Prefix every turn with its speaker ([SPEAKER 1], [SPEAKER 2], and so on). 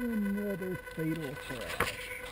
[SPEAKER 1] Another fatal crash.